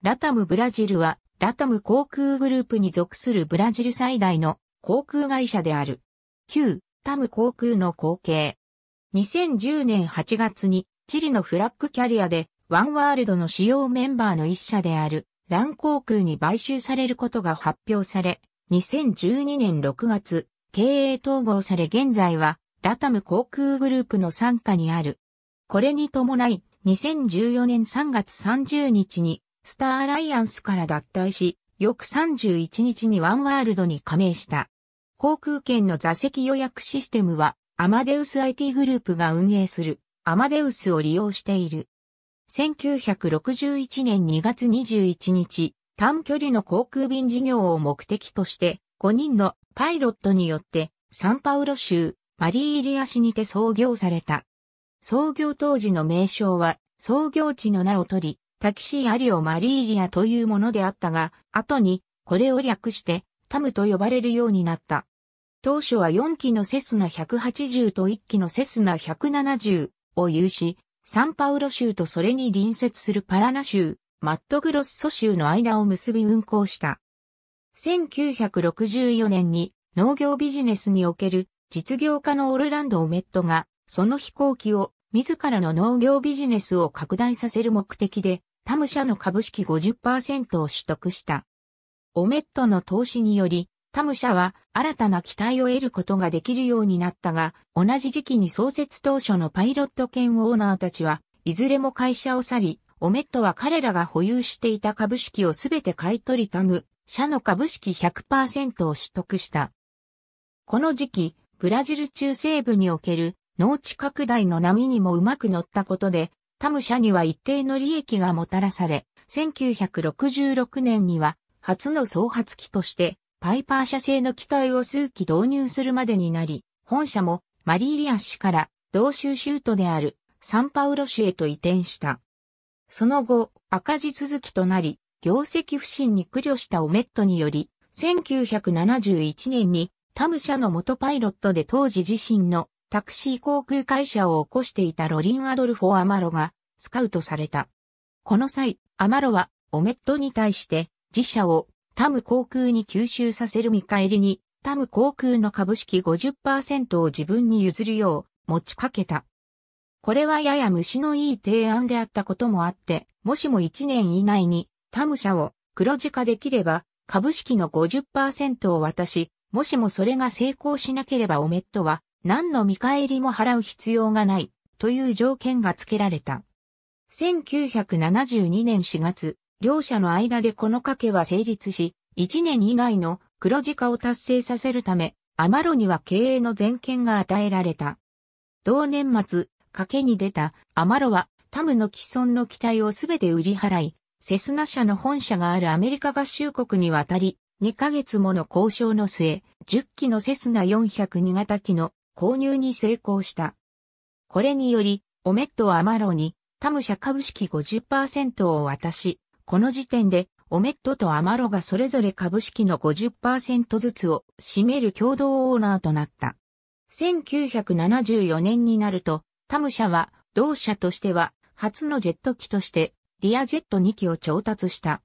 ラタムブラジルは、ラタム航空グループに属するブラジル最大の航空会社である。旧、タム航空の後継。2010年8月に、チリのフラッグキャリアで、ワンワールドの主要メンバーの一社である、ラン航空に買収されることが発表され、2012年6月、経営統合され現在は、ラタム航空グループの傘下にある。これに伴い、2014年3月30日に、スターアライアンスから脱退し、翌31日にワンワールドに加盟した。航空券の座席予約システムは、アマデウス IT グループが運営する、アマデウスを利用している。1961年2月21日、短距離の航空便事業を目的として、5人のパイロットによって、サンパウロ州、マリーイリア市にて創業された。創業当時の名称は、創業地の名を取り、タキシーアリオ・マリーリアというものであったが、後に、これを略して、タムと呼ばれるようになった。当初は4機のセスナ180と1機のセスナ170を有し、サンパウロ州とそれに隣接するパラナ州、マットグロッソ州の間を結び運行した。1964年に農業ビジネスにおける実業家のオルランド・オメットが、その飛行機を自らの農業ビジネスを拡大させる目的で、タム社の株式50%を取得した。オメットの投資により、タム社は新たな期待を得ることができるようになったが、同じ時期に創設当初のパイロット兼オーナーたちは、いずれも会社を去り、オメットは彼らが保有していた株式をすべて買い取りタム、社の株式100%を取得した。この時期、ブラジル中西部における農地拡大の波にもうまく乗ったことで、タム社には一定の利益がもたらされ、1966年には初の総発機としてパイパー社製の機体を数機導入するまでになり、本社もマリーリア市から同州州都であるサンパウロ市へと移転した。その後、赤字続きとなり、業績不振に苦慮したオメットにより、1971年にタム社の元パイロットで当時自身のタクシー航空会社を起こしていたロリン・アドルフォ・アマロがスカウトされた。この際、アマロはオメットに対して自社をタム航空に吸収させる見返りにタム航空の株式50%を自分に譲るよう持ちかけた。これはやや虫のいい提案であったこともあって、もしも1年以内にタム社を黒字化できれば株式の50%を渡し、もしもそれが成功しなければオメットは何の見返りも払う必要がないという条件が付けられた。1972年4月、両者の間でこの賭けは成立し、1年以内の黒字化を達成させるため、アマロには経営の全権が与えられた。同年末、賭けに出たアマロはタムの既存の機体をすべて売り払い、セスナ社の本社があるアメリカ合衆国に渡り、2ヶ月もの交渉の末、10機のセスナ402型機の購入に成功した。これにより、オメットはアマロにタム社株式50%を渡し、この時点でオメットとアマロがそれぞれ株式の50%ずつを占める共同オーナーとなった。1974年になると、タム社は同社としては初のジェット機としてリアジェット2機を調達した。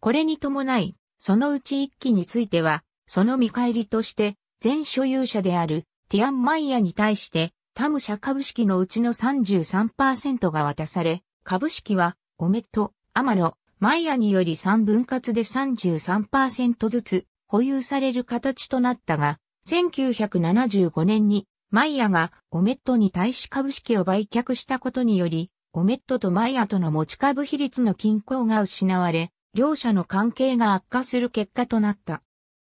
これに伴い、そのうち1機については、その見返りとして、全所有者であるティアンマイヤに対して、タム社株式のうちの33%が渡され、株式は、オメット、アマロ、マイヤにより3分割で33%ずつ保有される形となったが、1975年にマイヤがオメットに対し株式を売却したことにより、オメットとマイヤとの持ち株比率の均衡が失われ、両者の関係が悪化する結果となった。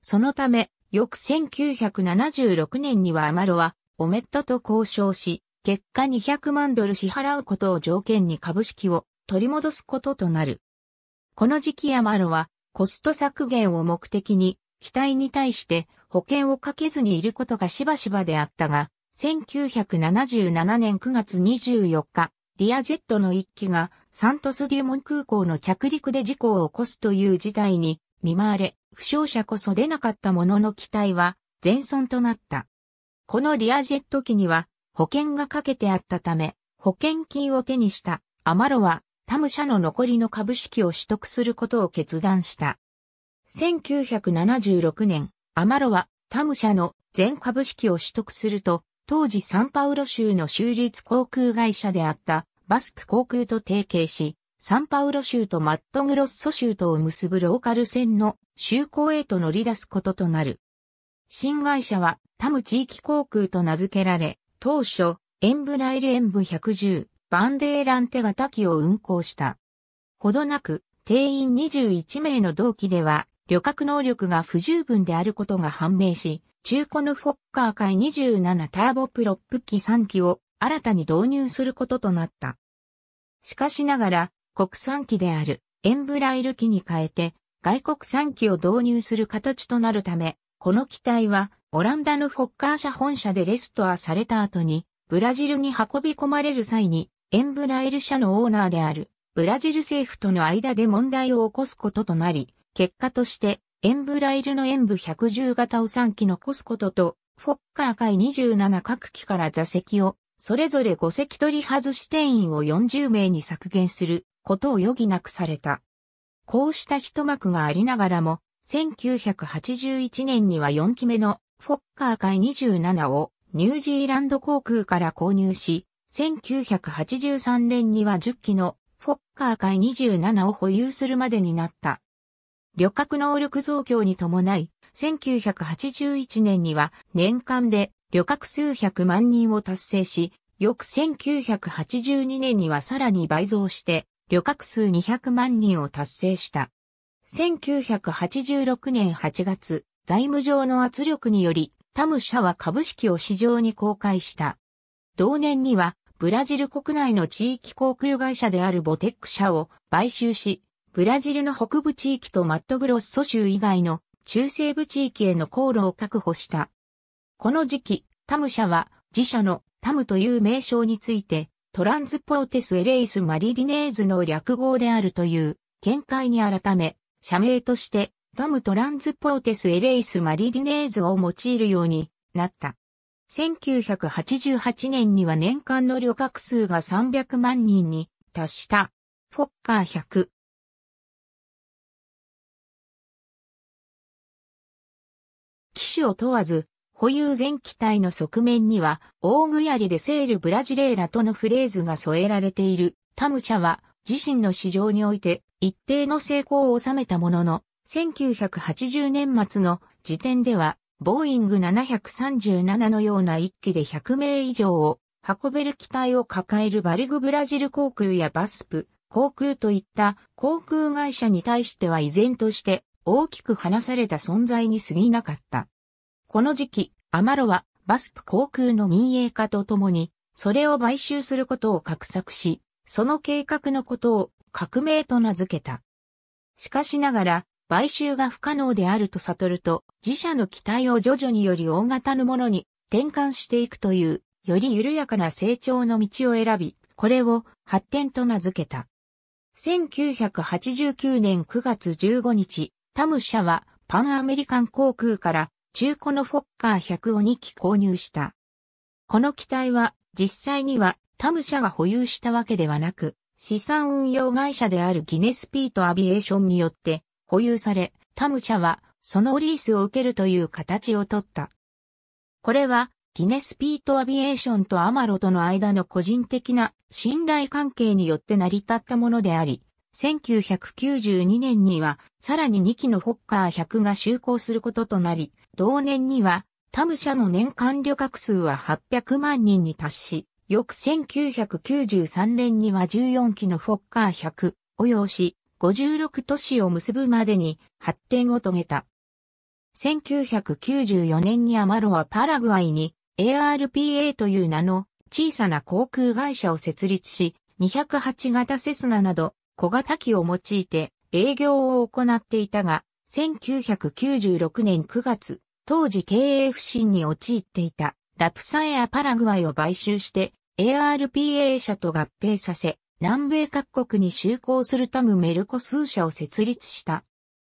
そのため、翌1976年にはアマロは、オメットと交渉し、結果200万ドル支払うことを条件に株式を取り戻すこととなる。この時期アマロは、コスト削減を目的に、機体に対して保険をかけずにいることがしばしばであったが、1977年9月24日、リアジェットの一機がサントスデュモン空港の着陸で事故を起こすという事態に見舞われ、負傷者こそ出なかったものの機体は全損となった。このリアジェット機には保険がかけてあったため、保険金を手にしたアマロはタム社の残りの株式を取得することを決断した。1976年、アマロはタム社の全株式を取得すると、当時サンパウロ州の州立航空会社であったバスプ航空と提携し、サンパウロ州とマットグロッソ州とを結ぶローカル線の就航へと乗り出すこととなる。新会社はタム地域航空と名付けられ、当初、エンブライルエンブ110、バンデーランテ型機を運行した。ほどなく、定員21名の同期では、旅客能力が不十分であることが判明し、中古のフォッカー界27ターボプロップ機3機を新たに導入することとなった。しかしながら、国産機であるエンブライル機に変えて外国産機を導入する形となるため、この機体はオランダのフォッカー社本社でレストアされた後にブラジルに運び込まれる際にエンブライル社のオーナーであるブラジル政府との間で問題を起こすこととなり、結果としてエンブライルの演武110型を3機残すことと、フォッカー界27各機から座席をそれぞれ5席取り外し定員を40名に削減することを余儀なくされた。こうした一幕がありながらも、1981年には4機目のフォッカー界27をニュージーランド航空から購入し、1983年には10機のフォッカー界27を保有するまでになった。旅客能力増強に伴い、1981年には年間で旅客数百万人を達成し、翌1982年にはさらに倍増して旅客数200万人を達成した。1986年8月、財務上の圧力により、タム社は株式を市場に公開した。同年には、ブラジル国内の地域航空会社であるボテック社を買収し、ブラジルの北部地域とマットグロッソ州以外の中西部地域への航路を確保した。この時期、タム社は自社のタムという名称についてトランスポーテスエレイスマリリネーズの略語であるという見解に改め、社名としてタムトランスポーテスエレイスマリリネーズを用いるようになった。1988年には年間の旅客数が300万人に達したフォッカー100。機種を問わず保有全機体の側面には、大具槍でセールブラジレーラとのフレーズが添えられている。タム社は自身の市場において一定の成功を収めたものの、1980年末の時点では、ボーイング737のような一機で100名以上を運べる機体を抱えるバリグブラジル航空やバスプ、航空といった航空会社に対しては依然として大きく離された存在に過ぎなかった。この時期、アマロはバスプ航空の民営化とともに、それを買収することを画策し、その計画のことを革命と名付けた。しかしながら、買収が不可能であると悟ると、自社の機体を徐々により大型のものに転換していくという、より緩やかな成長の道を選び、これを発展と名付けた。1989年9月15日、タム社はパンアメリカン航空から中古のフォッカー100を2機購入した。この機体は実際にはタム社が保有したわけではなく、資産運用会社であるギネスピートアビエーションによって保有され、タム社はそのリースを受けるという形をとった。これはギネスピートアビエーションとアマロとの間の個人的な信頼関係によって成り立ったものであり、1992年にはさらに2機のフォッカー100が就航することとなり、同年にはタム社の年間旅客数は800万人に達し、翌1993年には14機のフォッカー100を要し、56都市を結ぶまでに発展を遂げた。1994年にアマロはパラグアイに ARPA という名の小さな航空会社を設立し、208型セスナなど小型機を用いて営業を行っていたが、1996年9月、当時経営不振に陥っていたラプサエアパラグアイを買収して ARPA 社と合併させ、南米各国に就航するタムメルコ数社を設立した。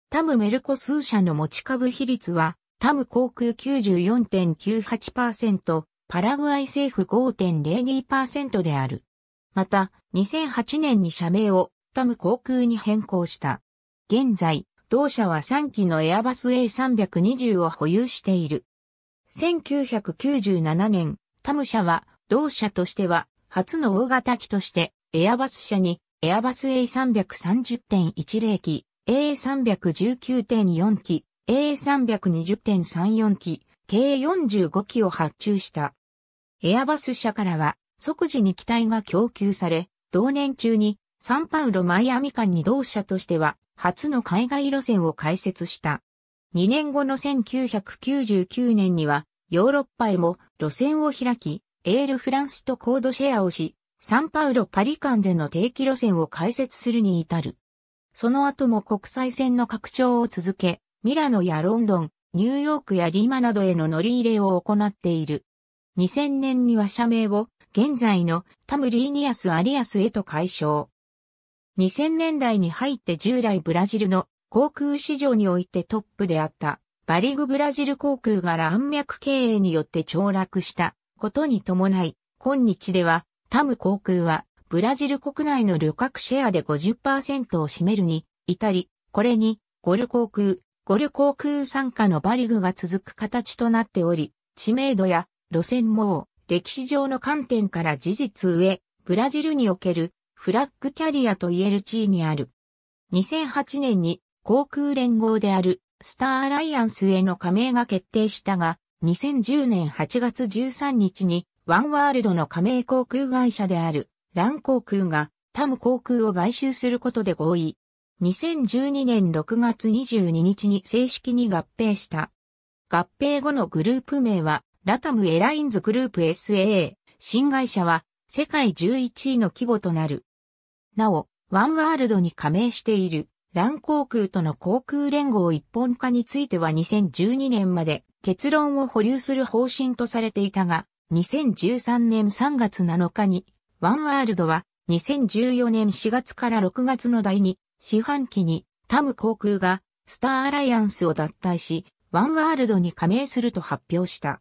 タムメルコ数社の持ち株比率は、タム航空94.98%、パラグアイ政府5.02%である。また、2008年に社名をタム航空に変更した。現在、同社は3機のエアバス A320 を保有している。1997年、タム社は同社としては初の大型機としてエアバス社にエアバス A330.10 機、A319.4 機、A320.34 機、計45機を発注した。エアバス社からは即時に機体が供給され、同年中にサンパウロマイアミ間に同社としては初の海外路線を開設した。2年後の1999年にはヨーロッパへも路線を開き、エールフランスとコードシェアをし、サンパウロパリ間での定期路線を開設するに至る。その後も国際線の拡張を続け、ミラノやロンドン、ニューヨークやリマなどへの乗り入れを行っている。2000年には社名を現在の TAM Linhas Aéreas へと改称。2000年代に入って従来ブラジルの航空市場においてトップであったバリグブラジル航空が乱脈経営によって凋落したことに伴い、今日ではタム航空はブラジル国内の旅客シェアで50%を占めるに至り、これにゴル航空、ゴル航空参加のバリグが続く形となっており、知名度や路線網、歴史上の観点から事実上、ブラジルにおけるフラッグキャリアと言える地位にある。2008年に航空連合であるスターアライアンスへの加盟が決定したが、2010年8月13日にワンワールドの加盟航空会社であるラン航空がタム航空を買収することで合意。2012年6月22日に正式に合併した。合併後のグループ名はラタムエラインズグループ SA。新会社は世界11位の規模となる。なお、ワンワールドに加盟しているラン航空との航空連合一本化については2012年まで結論を保留する方針とされていたが、2013年3月7日にワンワールドは2014年4月から6月の第2四半期にタム航空がスターアライアンスを脱退し、ワンワールドに加盟すると発表した。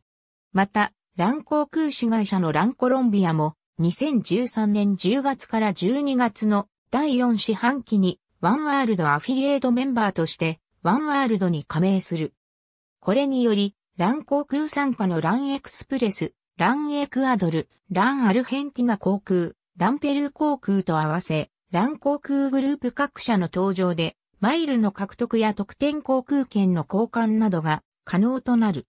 また、ラン航空子会社のランコロンビアも2013年10月から12月の第4四半期にワンワールドアフィリエイトメンバーとしてワンワールドに加盟する。これにより、ラン航空参加のランエクスプレス、ランエクアドル、ランアルヘンティナ航空、ランペルー航空と合わせ、ラン航空グループ各社の登場で、マイルの獲得や特典航空券の交換などが可能となる。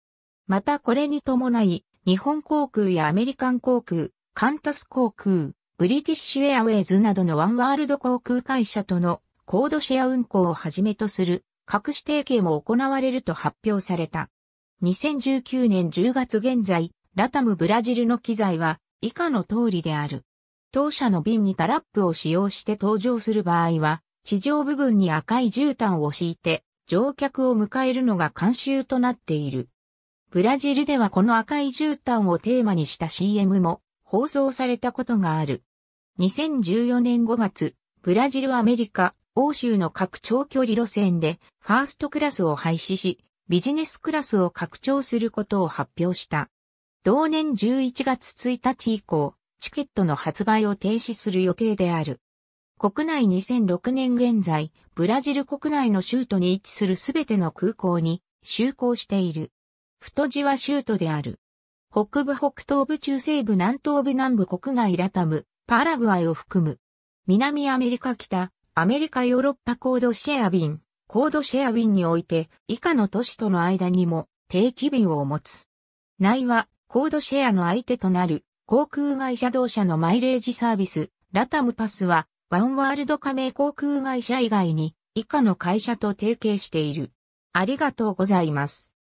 またこれに伴い、日本航空やアメリカン航空、カンタス航空、ブリティッシュエアウェイズなどのワンワールド航空会社とのコードシェア運行をはじめとする各指定系も行われると発表された。2019年10月現在、ラタムブラジルの機材は以下の通りである。当社の瓶にタラップを使用して登場する場合は、地上部分に赤い絨毯を敷いて乗客を迎えるのが慣習となっている。ブラジルではこの赤い絨毯をテーマにした CM も放送されたことがある。2014年5月、ブラジル、アメリカ、欧州の各長距離路線でファーストクラスを廃止し、ビジネスクラスを拡張することを発表した。同年11月1日以降、チケットの発売を停止する予定である。国内2006年現在、ブラジル国内の州都に位置するすべての空港に就航している。太字は州都である。北部北東部中西部南東部南部国外ラタム、パラグアイを含む。南アメリカ北、アメリカヨーロッパコードシェア便、コードシェア便において以下の都市との間にも定期便を持つ。内はコードシェアの相手となる航空会社同社のマイレージサービス、ラタムパスはワンワールド加盟航空会社以外に以下の会社と提携している。ありがとうございます。